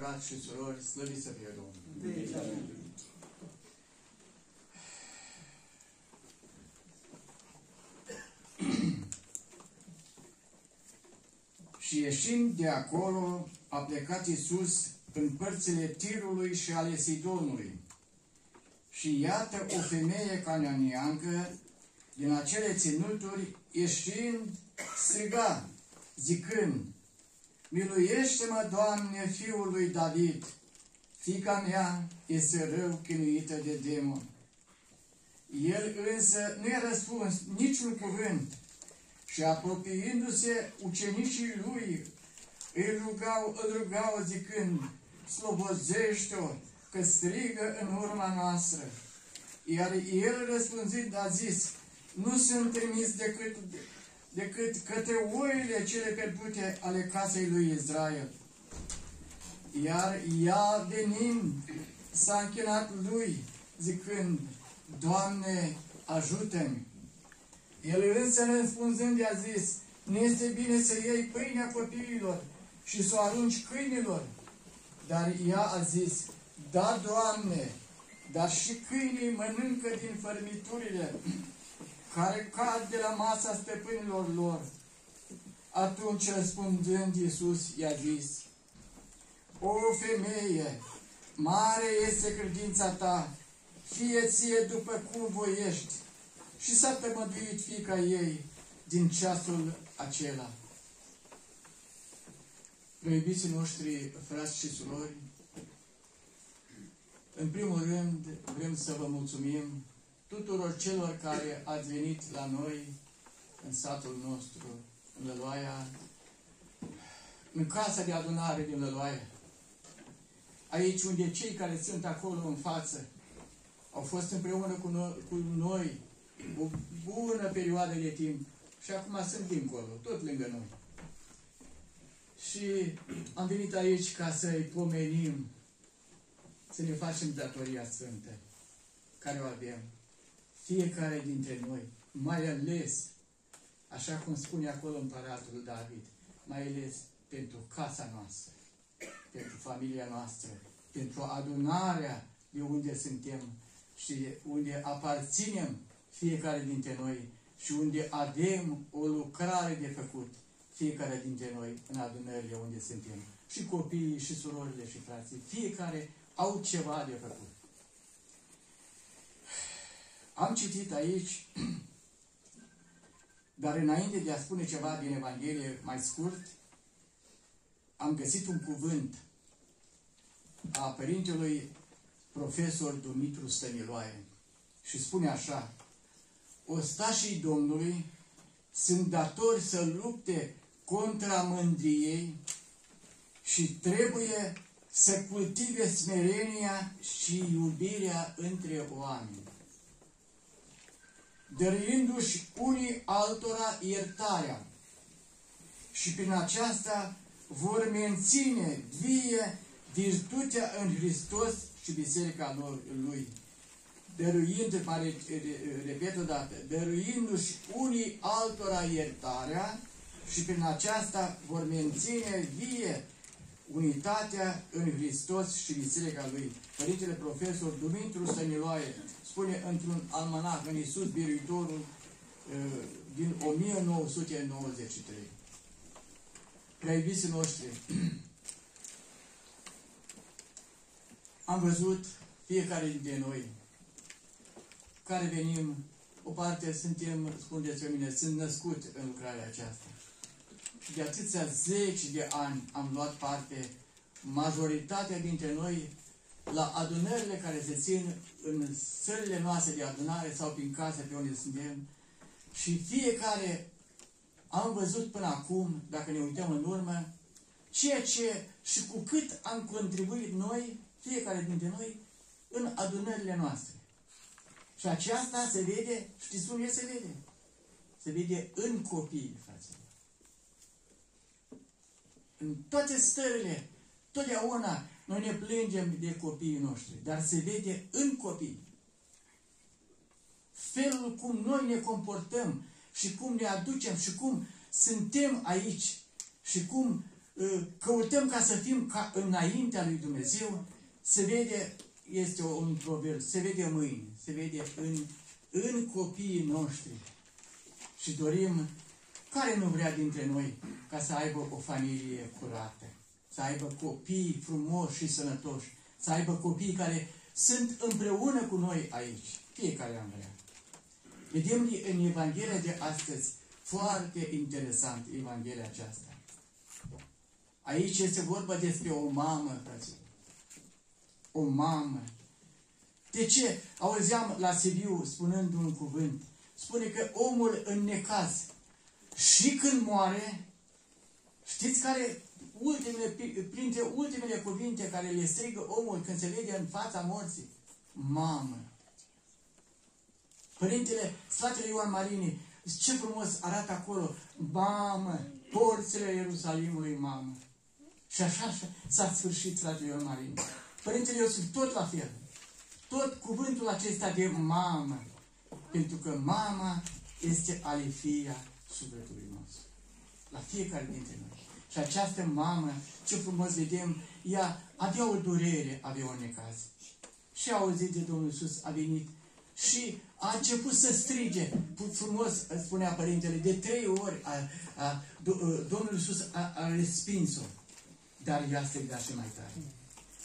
frați și surori, slăviți să fie Domnul. Și ieșind de acolo, a plecat Iisus în părțile Tirului și ale Sidonului. Și iată o femeie cananiancă din acele ținuturi, ieșind, striga, zicând, Miluiește-mă, Doamne, Fiul lui David, fica mea este rău chinuită de demon. El însă nu i-a răspuns niciun cuvânt și apropiindu-se ucenicii lui, îi rugau, îl rugau zicând, slobozește-o, că strigă în urma noastră. Iar el răspunzând a zis, nu sunt trimis decât, decât către oile cele pierdute ale casei lui Israel. Iar ea venind s-a închinat lui, zicând, Doamne, ajută-mi! El însă răspunzând i-a zis, nu este bine să iei pâinea copiilor și să o arunci câinilor. Dar ea a zis, da, Doamne, dar și câinii mănâncă din fărmiturile care cad de la masa stăpânilor lor. Atunci răspundând Iisus i-a zis, O femeie, mare este credința ta, fie ție după cum voiești. Și s-a tămăduit fica ei din ceasul acela. Iubiții noștri, frați și surori, în primul rând vrem să vă mulțumim tuturor celor care ați venit la noi în satul nostru, în Lăloaia, în casa de adunare din Lăloaia. Aici unde cei care sunt acolo în față au fost împreună cu noi, cu noi o bună perioadă de timp și acum sunt dincolo, tot lângă noi. Și am venit aici ca să-i pomenim, să ne facem datoria sfântă care o avem. Fiecare dintre noi, mai ales, așa cum spune acolo împăratul David, mai ales pentru casa noastră, pentru familia noastră, pentru adunarea de unde suntem și unde aparținem fiecare dintre noi și unde avem o lucrare de făcut fiecare dintre noi în adunările unde suntem. Și copiii, și surorile, și frații. Fiecare au ceva de făcut. Am citit aici, dar înainte de a spune ceva din Evanghelie mai scurt, am găsit un cuvânt a părintelui profesor Dumitru Stăniloae și spune așa, ostașii Domnului sunt datori să lupte contra mândriei și trebuie să cultive smerenia și iubirea între oameni, dăruindu-și unii altora iertarea. Și prin aceasta vor menține vie virtutea în Hristos și Biserica Lui. Dăruind, mai repet o dată, dăruindu-și unii altora iertarea și prin aceasta vor menține vie unitatea în Hristos și Biserica Lui. Părintele profesor Dumitru Stăniloae spune într-un almanach în Iisus Biruitorul uh, din 1993. Prea noștri, am văzut fiecare dintre noi care venim, o parte suntem, spuneți mine, sunt născut în lucrarea aceasta. Și de atâția zeci de ani am luat parte, majoritatea dintre noi, la adunările care se țin în sările noastre de adunare sau prin case pe unde suntem. Și fiecare am văzut până acum, dacă ne uităm în urmă, ceea ce și cu cât am contribuit noi, fiecare dintre noi, în adunările noastre. Și aceasta se vede, știți unde se vede? Se vede în copii, fraților. În toate stările, totdeauna noi ne plângem de copiii noștri, dar se vede în copii. Felul cum noi ne comportăm și cum ne aducem și cum suntem aici și cum uh, căutăm ca să fim ca înaintea lui Dumnezeu, se vede, este un proverb, se vede mâine, se vede în, în copiii noștri. Și dorim, care nu vrea dintre noi ca să aibă o familie curată, să aibă copii frumoși și sănătoși, să aibă copii care sunt împreună cu noi aici. Fiecare am vrea. Vedem în Evanghelia de astăzi, foarte interesant, Evanghelia aceasta. Aici este vorba despre o mamă, fraților. O mamă. De ce? Auzeam la Sibiu spunând un cuvânt. Spune că omul în necaz și când moare, știți care ultimele, printre ultimele cuvinte care le strigă omul când se vede în fața morții? Mamă! Părintele, fratele Ioan Marini, ce frumos arată acolo, mamă, porțile Ierusalimului, mamă. Și așa s-a sfârșit fratele Ioan Marini. Părintele Iosif, tot la fel. Tot cuvântul acesta de mamă. Pentru că mama este alifia sufletului nostru. La fiecare dintre noi. Și această mamă, ce frumos vedem, ea avea o durere, avea un necaz. Și a auzit de Domnul Iisus, a venit și a început să strige. Frumos, spunea Părintele, de trei ori a, a, Domnul Iisus a, a respins-o. Dar ea striga și mai tare.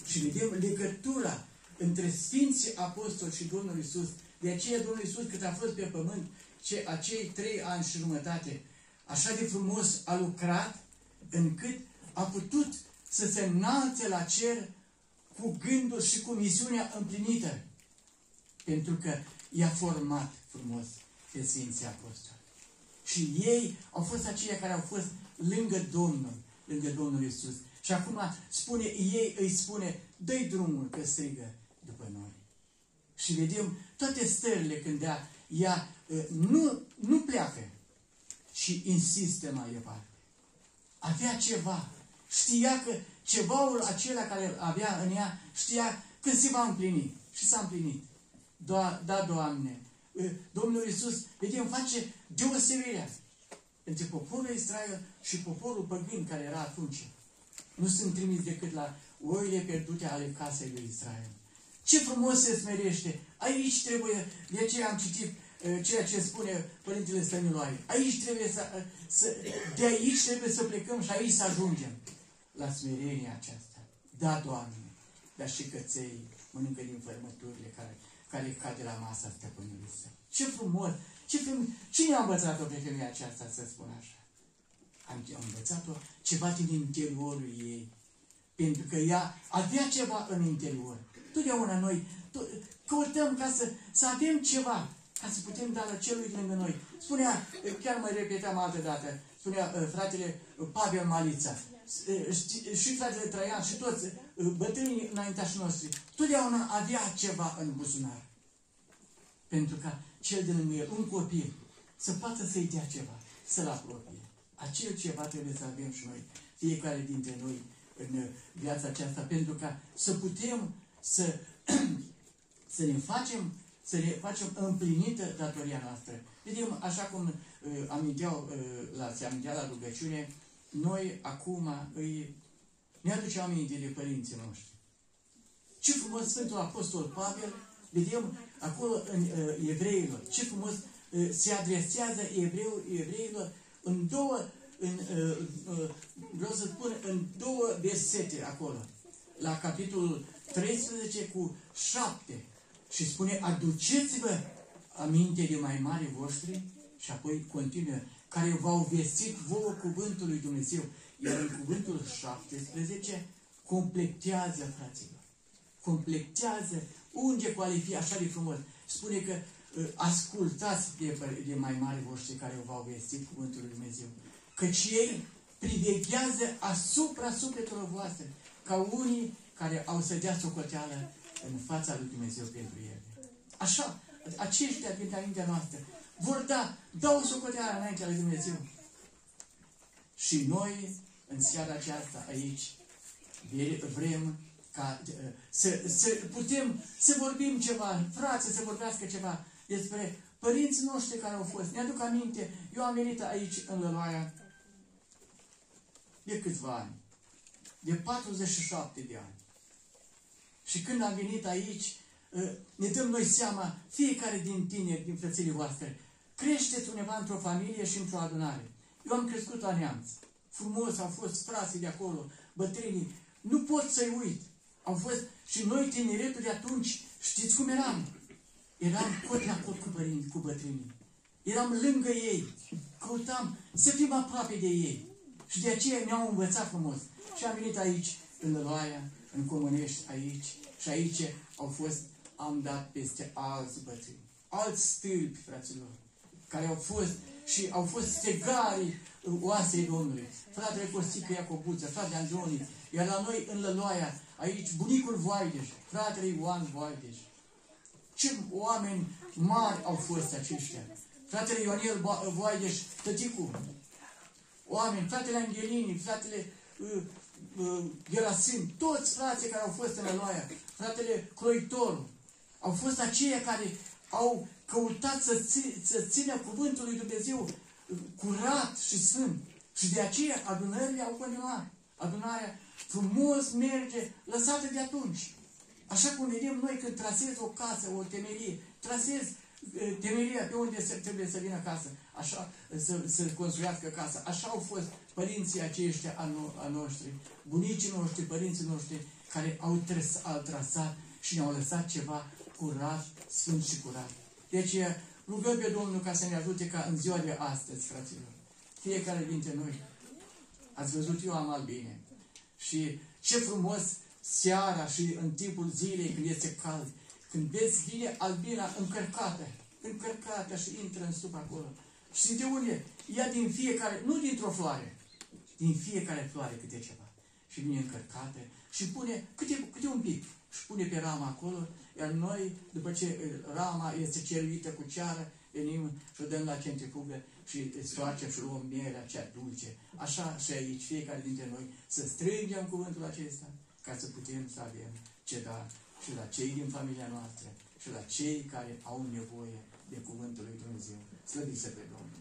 Și vedem legătura între Sfinții Apostoli și Domnul Iisus. De aceea Domnul Iisus, cât a fost pe pământ, ce, acei trei ani și jumătate, așa de frumos a lucrat, încât a putut să se înalțe la cer cu gândul și cu misiunea împlinită. Pentru că i-a format frumos pe Sfinții Apostoli. Și ei au fost aceia care au fost lângă Domnul, lângă Domnul Isus. Și acum spune, ei îi spune, dă drumul că strigă după noi. Și vedem toate stările când ea, ea nu, nu pleacă și insistă mai departe. Avea ceva. Știa că cevaul acela care îl avea în ea, știa că se va împlini. Și s-a împlinit. Da, da, Doamne, Domnul Iisus, vedem, face deosebirea între poporul Israel și poporul păgân care era atunci. Nu sunt trimis decât la oile pierdute ale casei lui Israel. Ce frumos se smerește! Aici trebuie, de aceea am citit ceea ce spune Părintele Stăniloae. Aici trebuie să, să, de aici trebuie să plecăm și aici să ajungem la smerenia aceasta. Da, Doamne, dar și căței mănâncă din fărmăturile care care cade la masa stăpânului său. Ce frumos! Ce frumos! Cine a învățat-o pe femeia aceasta să spun așa? Am, învățat-o ceva din interiorul ei. Pentru că ea avea ceva în interior. Totdeauna noi căutăm ca să, să avem ceva, ca să putem da la celui lângă noi. Spunea, chiar mai repetam altă dată, spunea uh, fratele Pavel Malița, și fratele Traian și toți bătrânii înaintașii noștri, totdeauna avea ceva în buzunar. Pentru ca cel de lângă el, un copil, să poată să-i dea ceva, să-l apropie. Acel ceva trebuie să avem și noi, fiecare dintre noi, în viața aceasta, pentru ca să putem să, să ne facem să ne facem împlinită datoria noastră. Vedem, așa cum uh, aminteau, uh, la, se amintea la rugăciune, noi acum îi, ne aducem aminte de părinții noștri. Ce frumos Sfântul Apostol Pavel, vedem acolo în uh, evreilor, ce frumos uh, se adresează evreu, evreilor în două, în, uh, uh, vreau să spun, în două versete acolo. La capitolul 13 cu 7. Și spune, aduceți-vă aminte de mai mari voștri și apoi continuă care v-au vestit vouă cuvântul lui Dumnezeu. Iar în cuvântul 17 completează, fraților. Completează, unge cu alifie așa de frumos. Spune că uh, ascultați de, de mai mari voștri care v-au vestit cuvântul lui Dumnezeu. Căci ei priveghează asupra sufletelor voastre, ca unii care au să dea socoteală în fața lui Dumnezeu pentru ele. Așa, aceștia din mintea noastră vor da, dau socoteala înaintea lui Dumnezeu. Și noi, în seara aceasta, aici, vrem ca să, să putem să vorbim ceva, frații să vorbească ceva despre părinții noștri care au fost. Ne aduc aminte, eu am venit aici în Lăloaia de câțiva ani. de 47 de ani. Și când am venit aici, ă, ne dăm noi seama, fiecare din tineri, din frățile voastre, creșteți undeva într-o familie și într-o adunare. Eu am crescut la neamț. Frumos au fost frații de acolo, bătrânii. Nu pot să-i uit. Au fost și noi tineretul de atunci, știți cum eram? Eram cot la cot cu părinți, cu bătrânii. Eram lângă ei. Căutam să fim aproape de ei. Și de aceea ne-au învățat frumos. Și am venit aici, în Lăloaia, în Comănești, aici. Și aici au fost, am dat peste alți bătrâni. Alți stâlpi, fraților, care au fost și au fost stegarii oasei Domnului. Fratele Costică Iacobuță, fratele Androni, iar la noi în Lăloaia, aici bunicul Voaideș, fratele Ioan Voaideș. Ce oameni mari au fost aceștia. Fratele Ionel Voaideș, tăticu, oameni, fratele Angelini, fratele uh, uh, Gerasim, toți frații care au fost în Lăloaia, fratele Croitor, au fost aceia care au căutat să, ți, să țină cuvântul lui Dumnezeu curat și sfânt. Și de aceea adunările au continuat. Adunarea frumos merge, lăsată de atunci. Așa cum vedem noi când trasezi o casă, o temelie, trasezi temelia pe unde se, trebuie să vină casă, așa, să, să construiască casa. Așa au fost părinții aceștia a, no, a noștri, bunicii noștri, părinții noștri, care au, tres, au trasat și ne-au lăsat ceva curat, sfânt și curat. Deci rugăm pe Domnul ca să ne ajute ca în ziua de astăzi, fraților, fiecare dintre noi, ați văzut, eu am albine. Și ce frumos seara și în timpul zilei când este cald, când vezi vine albina încărcată, încărcată și intră în sub acolo. Și de unde? Ia din fiecare, nu dintr-o floare, din fiecare floare câte ceva. Și vine încărcată și pune câte, câte un pic și pune pe rama acolo, iar noi, după ce rama este ceruită cu ceară, venim și o dăm la centrifugă și stoarcem și luăm mierea cea dulce. Așa și aici, fiecare dintre noi, să strângem cuvântul acesta ca să putem să avem ce da și la cei din familia noastră și la cei care au nevoie de cuvântul lui Dumnezeu. Slăviți să pe Domnul!